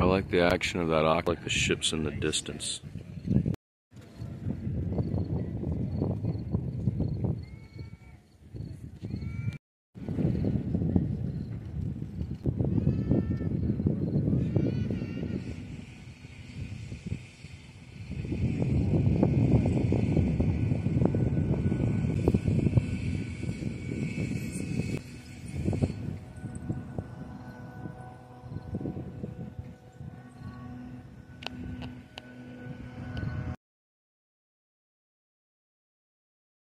I like the action of that I like the ships in the distance.